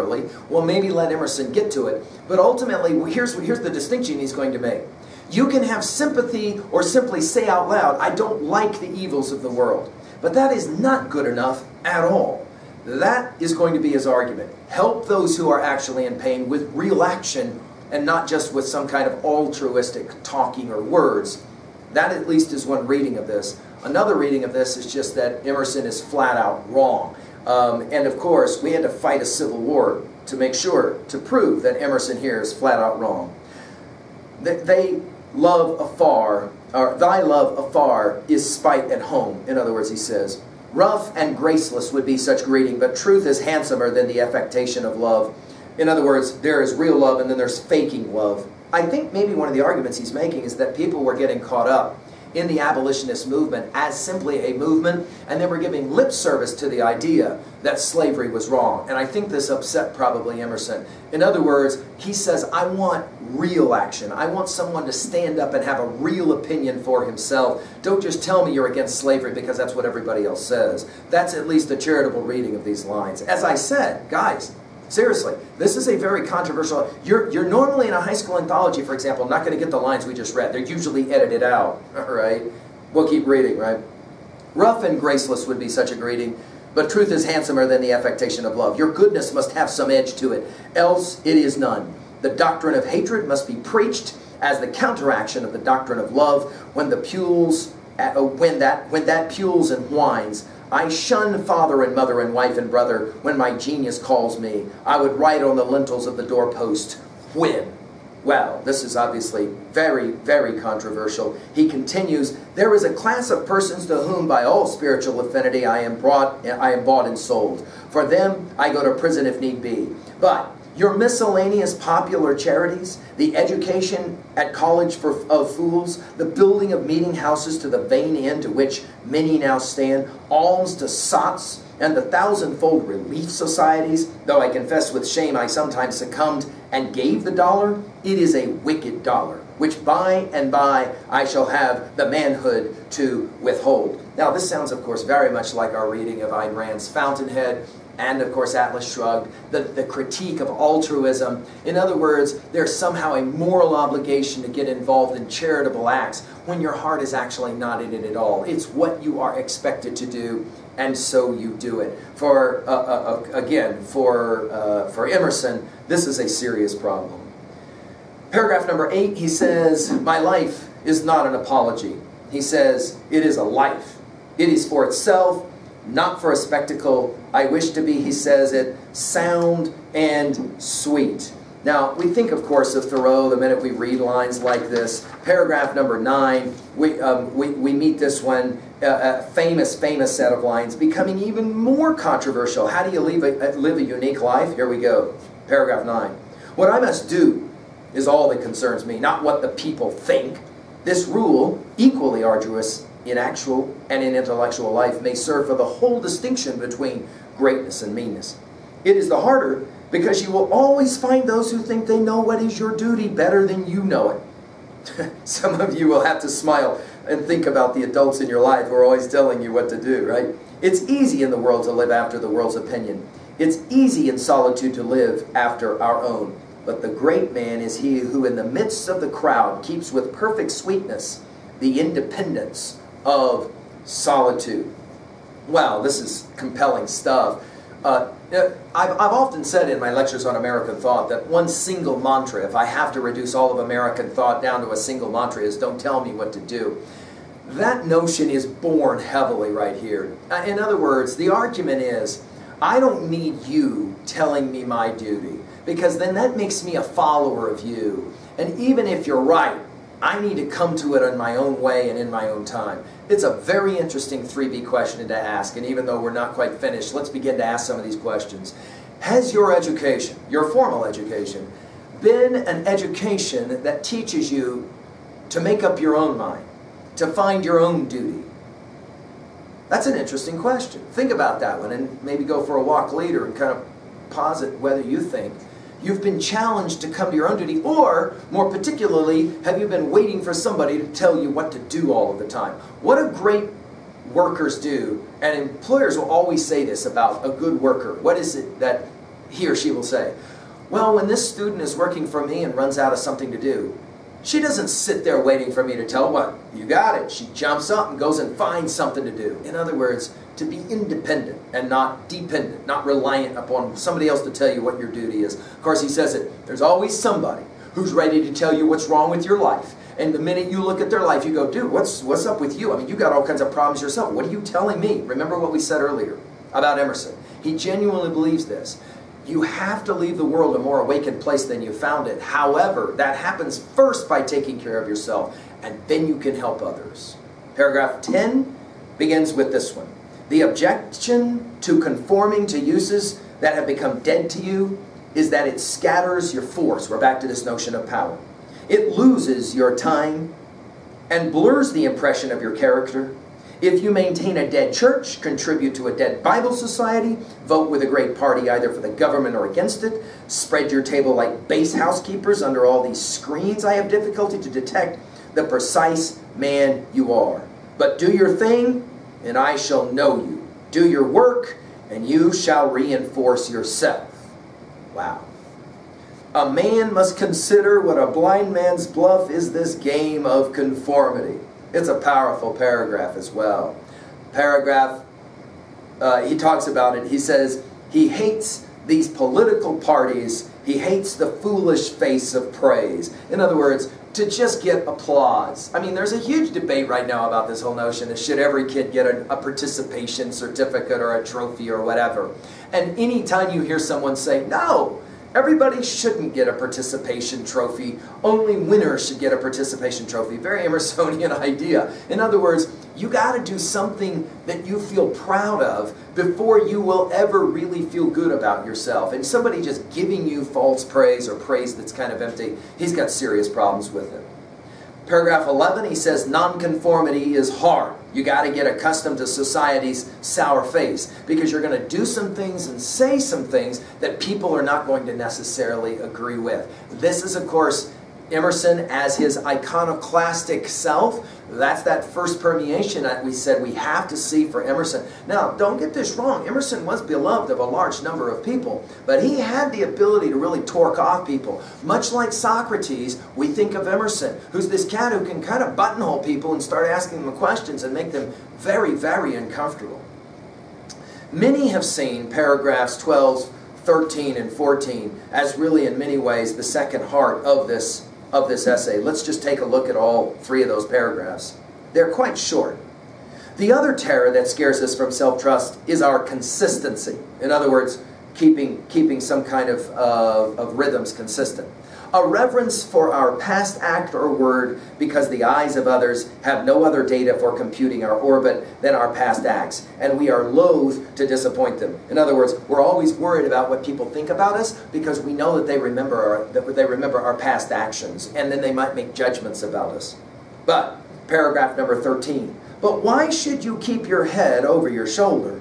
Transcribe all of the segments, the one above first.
early. Well, maybe let Emerson get to it. But ultimately, here's, here's the distinction he's going to make. You can have sympathy or simply say out loud, I don't like the evils of the world. But that is not good enough at all. That is going to be his argument. Help those who are actually in pain with real action and not just with some kind of altruistic talking or words. That at least is one reading of this. Another reading of this is just that Emerson is flat out wrong. Um, and of course, we had to fight a civil war to make sure, to prove that Emerson here is flat out wrong. They, they love afar, or thy love afar is spite at home. In other words, he says, rough and graceless would be such greeting, but truth is handsomer than the affectation of love. In other words, there is real love and then there's faking love. I think maybe one of the arguments he's making is that people were getting caught up in the abolitionist movement as simply a movement, and they were giving lip service to the idea that slavery was wrong. And I think this upset probably Emerson. In other words, he says, I want real action. I want someone to stand up and have a real opinion for himself. Don't just tell me you're against slavery because that's what everybody else says. That's at least a charitable reading of these lines. As I said, guys, Seriously, this is a very controversial. You're, you're normally in a high school anthology, for example, not going to get the lines we just read. They're usually edited out, right? We'll keep reading, right? Rough and graceless would be such a greeting, but truth is handsomer than the affectation of love. Your goodness must have some edge to it, else it is none. The doctrine of hatred must be preached as the counteraction of the doctrine of love when the pules, uh, when that, when that pules and whines I shun father and mother and wife and brother when my genius calls me. I would write on the lintels of the doorpost, when? Well, this is obviously very, very controversial. He continues, There is a class of persons to whom by all spiritual affinity I am, brought, I am bought and sold. For them I go to prison if need be. But your miscellaneous popular charities, the education at college for, of fools, the building of meeting houses to the vain end to which many now stand, alms to sots, and the thousandfold relief societies, though I confess with shame I sometimes succumbed and gave the dollar, it is a wicked dollar, which by and by I shall have the manhood to withhold. Now, this sounds, of course, very much like our reading of Ayn Rand's Fountainhead, and of course Atlas Shrugged, the, the critique of altruism. In other words, there's somehow a moral obligation to get involved in charitable acts when your heart is actually not in it at all. It's what you are expected to do, and so you do it. For uh, uh, uh again, for uh, for Emerson, this is a serious problem. Paragraph number eight, he says, "My life is not an apology." He says, "It is a life. It is for itself." Not for a spectacle. I wish to be, he says it, sound and sweet. Now, we think, of course, of Thoreau the minute we read lines like this. Paragraph number nine, we, um, we, we meet this one, uh, a famous, famous set of lines, becoming even more controversial. How do you live a, uh, live a unique life? Here we go. Paragraph nine. What I must do is all that concerns me, not what the people think. This rule, equally arduous, in actual and in intellectual life may serve for the whole distinction between greatness and meanness. It is the harder because you will always find those who think they know what is your duty better than you know it. Some of you will have to smile and think about the adults in your life who are always telling you what to do, right? It's easy in the world to live after the world's opinion. It's easy in solitude to live after our own. But the great man is he who in the midst of the crowd keeps with perfect sweetness the independence of solitude. Wow, this is compelling stuff. Uh, I've, I've often said in my lectures on American thought that one single mantra, if I have to reduce all of American thought down to a single mantra, is don't tell me what to do. That notion is born heavily right here. Uh, in other words, the argument is, I don't need you telling me my duty, because then that makes me a follower of you. And even if you're right, I need to come to it in my own way and in my own time. It's a very interesting 3B question to ask, and even though we're not quite finished, let's begin to ask some of these questions. Has your education, your formal education, been an education that teaches you to make up your own mind, to find your own duty? That's an interesting question. Think about that one and maybe go for a walk later and kind of posit whether you think You've been challenged to come to your own duty, or more particularly, have you been waiting for somebody to tell you what to do all of the time? What do great workers do? And employers will always say this about a good worker. What is it that he or she will say, well, when this student is working for me and runs out of something to do, she doesn't sit there waiting for me to tell what you got it. She jumps up and goes and finds something to do. In other words, to be independent and not dependent, not reliant upon somebody else to tell you what your duty is. Of course, he says it. There's always somebody who's ready to tell you what's wrong with your life. And the minute you look at their life, you go, dude, what's, what's up with you? I mean, you got all kinds of problems yourself. What are you telling me? Remember what we said earlier about Emerson. He genuinely believes this. You have to leave the world a more awakened place than you found it. However, that happens first by taking care of yourself, and then you can help others. Paragraph 10 begins with this one. The objection to conforming to uses that have become dead to you is that it scatters your force. We're back to this notion of power. It loses your time and blurs the impression of your character if you maintain a dead church, contribute to a dead Bible society, vote with a great party either for the government or against it, spread your table like base housekeepers under all these screens, I have difficulty to detect the precise man you are. But do your thing, and I shall know you. Do your work, and you shall reinforce yourself. Wow. A man must consider what a blind man's bluff is this game of conformity. It's a powerful paragraph as well. Paragraph, uh, he talks about it. He says, he hates these political parties. He hates the foolish face of praise. In other words, to just get applause. I mean, there's a huge debate right now about this whole notion of should every kid get a, a participation certificate or a trophy or whatever. And anytime you hear someone say, no, Everybody shouldn't get a participation trophy. Only winners should get a participation trophy. Very Emersonian idea. In other words, you got to do something that you feel proud of before you will ever really feel good about yourself. And somebody just giving you false praise or praise that's kind of empty, he's got serious problems with it. Paragraph 11, he says nonconformity is hard. You got to get accustomed to society's sour face because you're going to do some things and say some things that people are not going to necessarily agree with. This is, of course, Emerson as his iconoclastic self. That's that first permeation that we said we have to see for Emerson. Now, don't get this wrong. Emerson was beloved of a large number of people, but he had the ability to really torque off people. Much like Socrates, we think of Emerson, who's this cat who can kind of buttonhole people and start asking them questions and make them very, very uncomfortable. Many have seen paragraphs 12, 13, and 14 as really, in many ways, the second heart of this of this essay. Let's just take a look at all three of those paragraphs. They're quite short. The other terror that scares us from self-trust is our consistency. In other words, keeping, keeping some kind of, uh, of rhythms consistent a reverence for our past act or word because the eyes of others have no other data for computing our orbit than our past acts, and we are loath to disappoint them. In other words, we're always worried about what people think about us because we know that they remember our, that they remember our past actions, and then they might make judgments about us. But, paragraph number 13, but why should you keep your head over your shoulder?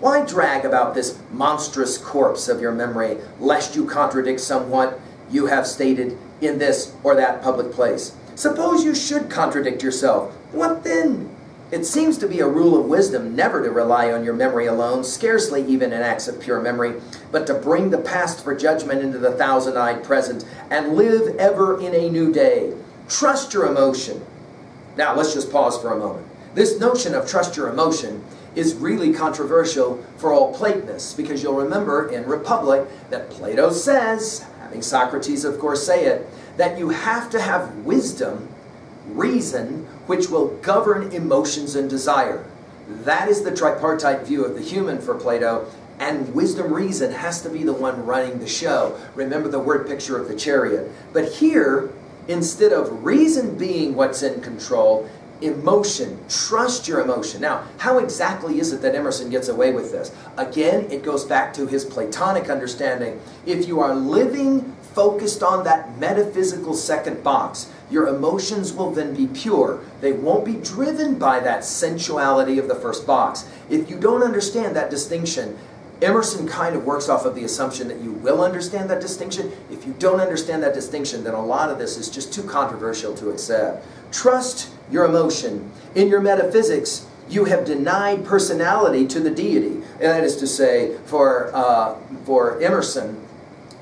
Why drag about this monstrous corpse of your memory, lest you contradict somewhat you have stated in this or that public place. Suppose you should contradict yourself. What then? It seems to be a rule of wisdom never to rely on your memory alone, scarcely even in acts of pure memory, but to bring the past for judgment into the thousand-eyed present and live ever in a new day. Trust your emotion. Now, let's just pause for a moment. This notion of trust your emotion is really controversial for all Platonists because you'll remember in Republic that Plato says Socrates, of course, say it, that you have to have wisdom, reason, which will govern emotions and desire. That is the tripartite view of the human for Plato, and wisdom reason has to be the one running the show. Remember the word picture of the chariot. But here, instead of reason being what's in control, emotion. Trust your emotion. Now, how exactly is it that Emerson gets away with this? Again, it goes back to his Platonic understanding. If you are living focused on that metaphysical second box, your emotions will then be pure. They won't be driven by that sensuality of the first box. If you don't understand that distinction, Emerson kind of works off of the assumption that you will understand that distinction. If you don't understand that distinction, then a lot of this is just too controversial to accept. Trust your emotion. In your metaphysics, You have denied personality to the deity. And that is to say, for, uh, for Emerson,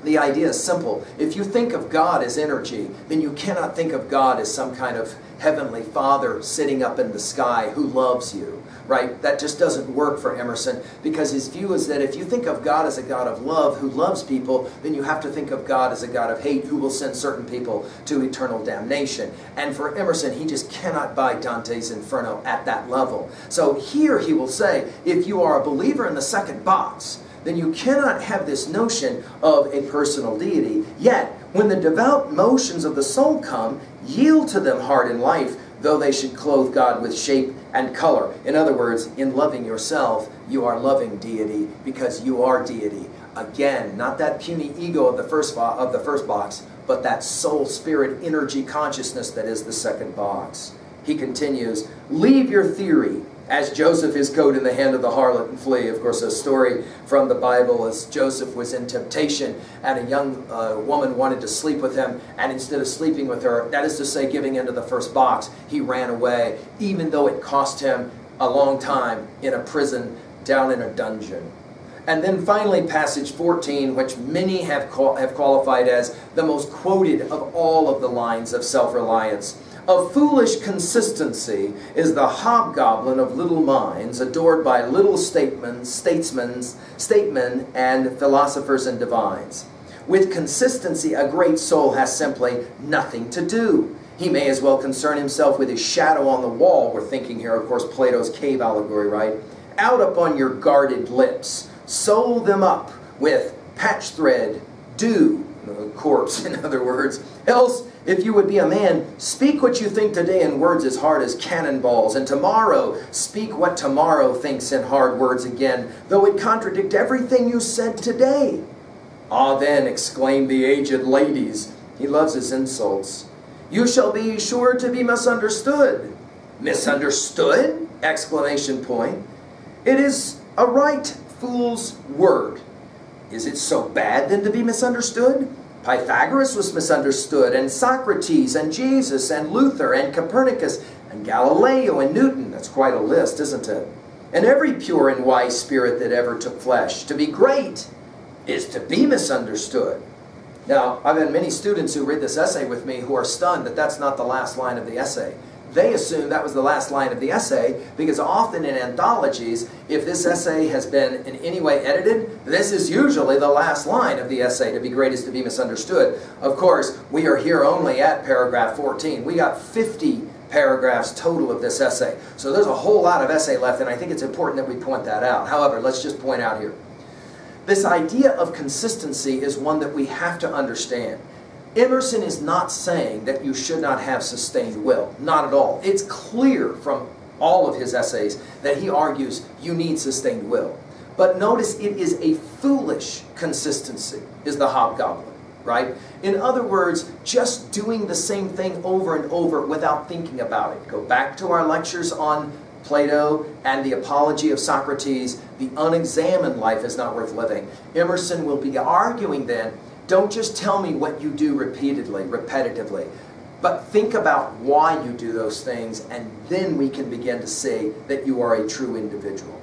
the idea is simple. If you think of God as energy, then you cannot think of God as some kind of heavenly father sitting up in the sky who loves you right? That just doesn't work for Emerson because his view is that if you think of God as a God of love who loves people, then you have to think of God as a God of hate who will send certain people to eternal damnation. And for Emerson, he just cannot buy Dante's Inferno at that level. So here he will say, if you are a believer in the second box, then you cannot have this notion of a personal deity. Yet, when the devout motions of the soul come, yield to them heart and life, though they should clothe God with shape and color. In other words, in loving yourself, you are loving deity because you are deity. Again, not that puny ego of the first of the first box, but that soul, spirit, energy, consciousness that is the second box. He continues, leave your theory as Joseph is caught in the hand of the harlot and flee. Of course, a story from the Bible as Joseph was in temptation and a young uh, woman wanted to sleep with him, and instead of sleeping with her, that is to say, giving into the first box, he ran away, even though it cost him a long time in a prison down in a dungeon. And then finally, passage 14, which many have, have qualified as the most quoted of all of the lines of self reliance. Of foolish consistency is the hobgoblin of little minds, adored by little statesmen, statesmen, statesmen and philosophers and divines. With consistency, a great soul has simply nothing to do. He may as well concern himself with his shadow on the wall. We're thinking here, of course, Plato's cave allegory, right? Out upon your guarded lips. Sew them up with packthread, dew, corpse, in other words. Else, if you would be a man, speak what you think today in words as hard as cannonballs, and tomorrow speak what tomorrow thinks in hard words again, though it contradict everything you said today. Ah, then, exclaimed the aged ladies. He loves his insults. You shall be sure to be misunderstood. Misunderstood? Exclamation point. It is a right fool's word. Is it so bad then to be misunderstood? Pythagoras was misunderstood, and Socrates, and Jesus, and Luther, and Copernicus, and Galileo, and Newton. That's quite a list, isn't it? And every pure and wise spirit that ever took flesh. To be great is to be misunderstood. Now, I've had many students who read this essay with me who are stunned that that's not the last line of the essay. They assume that was the last line of the essay because often in anthologies, if this essay has been in any way edited, this is usually the last line of the essay. To be great is to be misunderstood. Of course, we are here only at paragraph 14. We got 50 paragraphs total of this essay. So there's a whole lot of essay left, and I think it's important that we point that out. However, let's just point out here. This idea of consistency is one that we have to understand. Emerson is not saying that you should not have sustained will. Not at all. It's clear from all of his essays that he argues you need sustained will. But notice it is a foolish consistency, is the hobgoblin, right? In other words, just doing the same thing over and over without thinking about it. Go back to our lectures on Plato and the apology of Socrates. The unexamined life is not worth living. Emerson will be arguing then don't just tell me what you do repeatedly, repetitively, but think about why you do those things, and then we can begin to see that you are a true individual.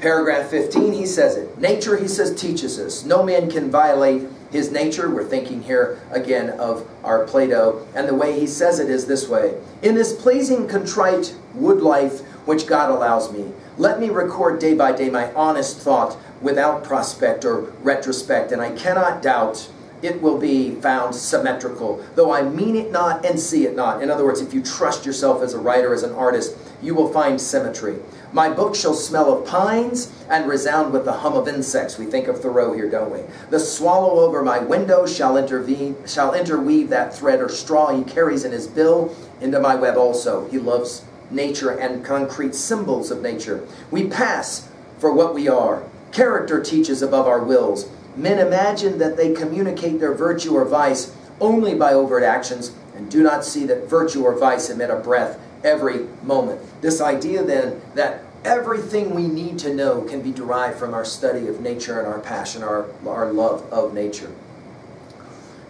Paragraph 15, he says it. Nature, he says, teaches us. No man can violate his nature. We're thinking here again of our Plato. And the way he says it is this way In this pleasing, contrite wood life which God allows me, let me record day by day my honest thought without prospect or retrospect, and I cannot doubt it will be found symmetrical, though I mean it not and see it not. In other words, if you trust yourself as a writer, as an artist, you will find symmetry. My book shall smell of pines and resound with the hum of insects. We think of Thoreau here, don't we? The swallow over my window shall intervene, shall interweave that thread or straw he carries in his bill into my web also. He loves nature and concrete symbols of nature. We pass for what we are. Character teaches above our wills. Men imagine that they communicate their virtue or vice only by overt actions and do not see that virtue or vice emit a breath every moment. This idea then that everything we need to know can be derived from our study of nature and our passion, our, our love of nature.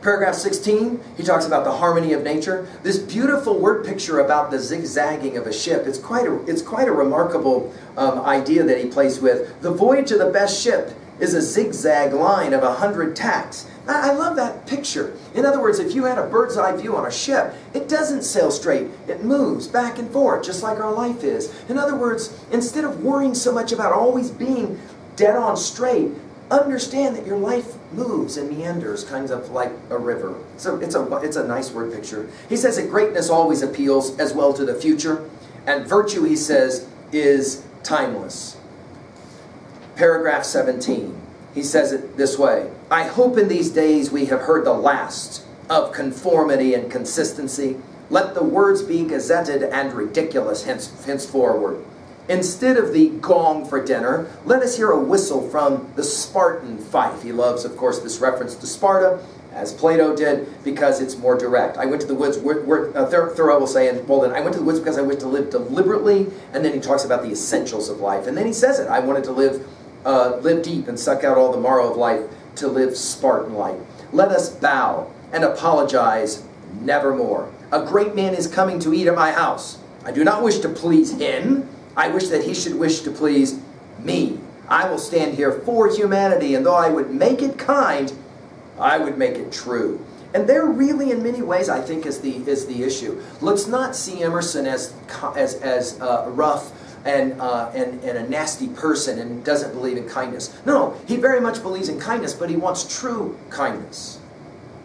Paragraph 16, he talks about the harmony of nature. This beautiful word picture about the zigzagging of a ship. It's quite a, it's quite a remarkable um, idea that he plays with. The voyage of the best ship is a zigzag line of a hundred tacks. I, I love that picture. In other words, if you had a bird's eye view on a ship, it doesn't sail straight. It moves back and forth, just like our life is. In other words, instead of worrying so much about always being dead on straight, understand that your life moves and meanders, kind of like a river. So it's a, it's a nice word picture. He says that greatness always appeals as well to the future, and virtue, he says, is timeless. Paragraph 17, he says it this way I hope in these days we have heard the last of conformity and consistency. Let the words be gazetted and ridiculous hence, henceforward. Instead of the gong for dinner, let us hear a whistle from the Spartan fife. He loves, of course, this reference to Sparta, as Plato did, because it's more direct. I went to the woods, uh, Thoreau will say in Walden, I went to the woods because I wished to live deliberately, and then he talks about the essentials of life. And then he says it, I wanted to live, uh, live deep and suck out all the marrow of life to live Spartan-like. Let us bow and apologize nevermore. A great man is coming to eat at my house. I do not wish to please him, I wish that he should wish to please me. I will stand here for humanity, and though I would make it kind, I would make it true. And there really, in many ways, I think, is the, is the issue. Let's not see Emerson as, as, as uh, rough and, uh, and, and a nasty person and doesn't believe in kindness. No, he very much believes in kindness, but he wants true kindness.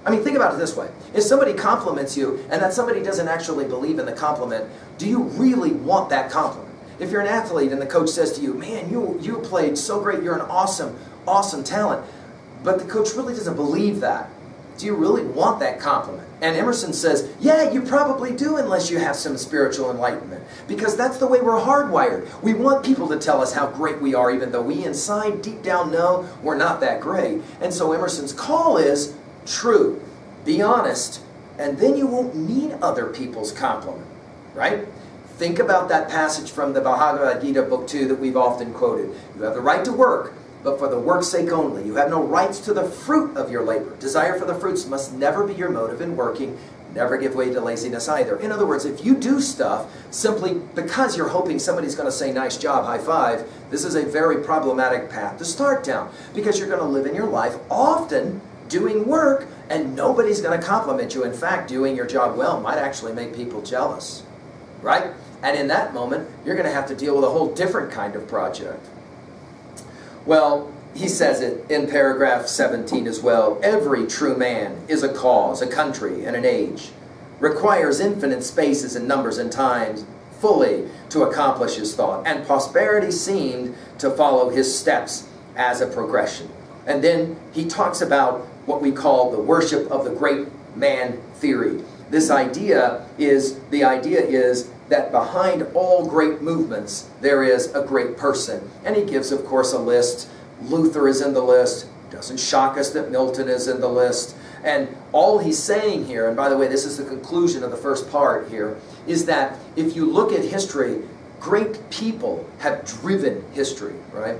I mean, think about it this way. If somebody compliments you and that somebody doesn't actually believe in the compliment, do you really want that compliment? If you're an athlete and the coach says to you, man, you, you played so great, you're an awesome, awesome talent, but the coach really doesn't believe that, do you really want that compliment? And Emerson says, yeah, you probably do unless you have some spiritual enlightenment. Because that's the way we're hardwired. We want people to tell us how great we are, even though we inside, deep down, know we're not that great. And so Emerson's call is true, be honest, and then you won't need other people's compliment, right? Think about that passage from the Bhagavad Gita, Book 2, that we've often quoted. You have the right to work, but for the work's sake only. You have no rights to the fruit of your labor. Desire for the fruits must never be your motive in working. Never give way to laziness either. In other words, if you do stuff simply because you're hoping somebody's going to say, nice job, high five, this is a very problematic path to start down. Because you're going to live in your life often doing work and nobody's going to compliment you. In fact, doing your job well might actually make people jealous. Right? And in that moment, you're going to have to deal with a whole different kind of project. Well, he says it in paragraph 17 as well. Every true man is a cause, a country, and an age. Requires infinite spaces and numbers and times fully to accomplish his thought. And prosperity seemed to follow his steps as a progression. And then he talks about what we call the worship of the great man theory. This idea is, the idea is that behind all great movements, there is a great person. And he gives, of course, a list. Luther is in the list. Doesn't shock us that Milton is in the list. And all he's saying here, and by the way, this is the conclusion of the first part here, is that if you look at history, great people have driven history, right?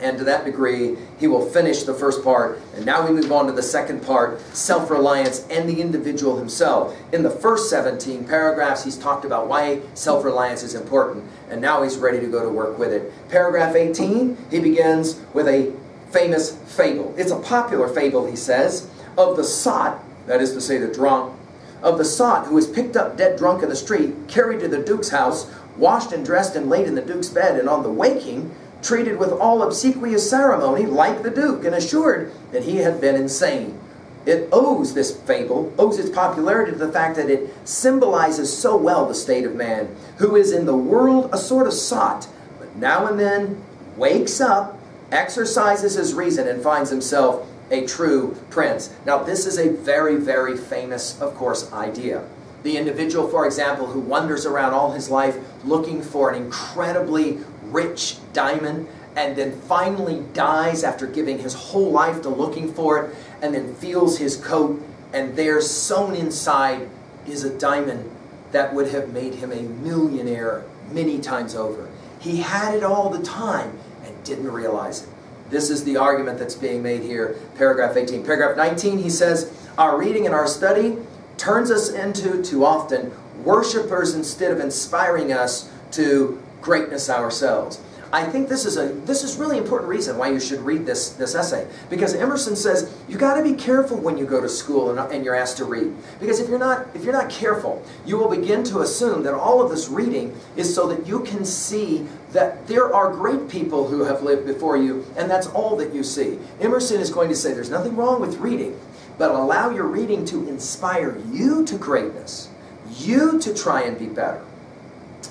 And to that degree, he will finish the first part. And now we move on to the second part, self-reliance and the individual himself. In the first 17 paragraphs, he's talked about why self-reliance is important. And now he's ready to go to work with it. Paragraph 18, he begins with a famous fable. It's a popular fable, he says, of the sot, that is to say the drunk, of the sot who is picked up dead drunk in the street, carried to the duke's house, washed and dressed and laid in the duke's bed, and on the waking, treated with all obsequious ceremony like the Duke and assured that he had been insane. It owes, this fable, owes its popularity to the fact that it symbolizes so well the state of man, who is in the world a sort of sot, but now and then wakes up, exercises his reason, and finds himself a true prince. Now this is a very, very famous, of course, idea. The individual, for example, who wanders around all his life looking for an incredibly rich diamond and then finally dies after giving his whole life to looking for it and then feels his coat and there sewn inside is a diamond that would have made him a millionaire many times over. He had it all the time and didn't realize it. This is the argument that's being made here, paragraph 18. Paragraph 19, he says, Our reading and our study turns us into, too often, worshipers instead of inspiring us to greatness ourselves. I think this is a this is really important reason why you should read this this essay because Emerson says you got to be careful when you go to school and, and you're asked to read because if you're not if you're not careful you will begin to assume that all of this reading is so that you can see that there are great people who have lived before you and that's all that you see. Emerson is going to say there's nothing wrong with reading but allow your reading to inspire you to greatness, you to try and be better.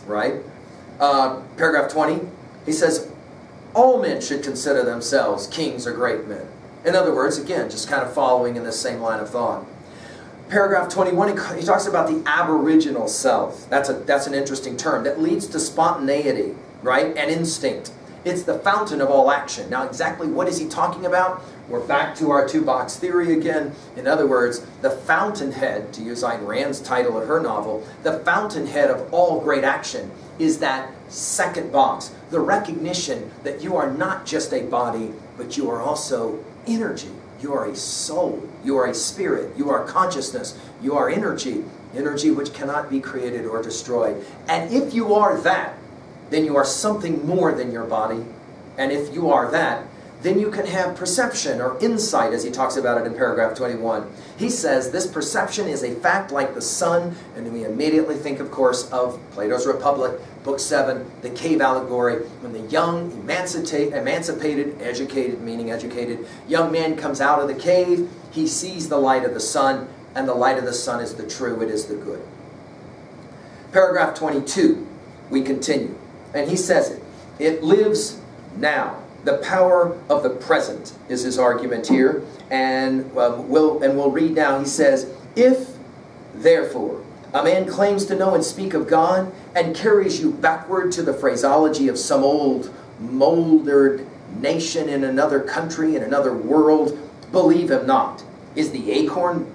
Right? Uh, paragraph 20 he says, all men should consider themselves kings or great men. In other words, again, just kind of following in the same line of thought. Paragraph 21, he talks about the aboriginal self. That's, a, that's an interesting term that leads to spontaneity, right, and instinct. It's the fountain of all action. Now, exactly what is he talking about? We're back to our two-box theory again. In other words, the fountainhead, to use Ayn Rand's title of her novel, the fountainhead of all great action is that second box, the recognition that you are not just a body, but you are also energy. You are a soul. You are a spirit. You are consciousness. You are energy. Energy which cannot be created or destroyed. And if you are that, then you are something more than your body. And if you are that, then you can have perception or insight, as he talks about it in paragraph 21. He says this perception is a fact like the sun, and we immediately think, of course, of Plato's Republic, Book 7, the cave allegory, when the young, emancipated, educated, meaning educated, young man comes out of the cave, he sees the light of the sun, and the light of the sun is the true, it is the good. Paragraph 22, we continue, and he says it, it lives now the power of the present is his argument here. And, um, we'll, and we'll read now, he says, If, therefore, a man claims to know and speak of God and carries you backward to the phraseology of some old, moldered nation in another country, in another world, believe him not. Is the acorn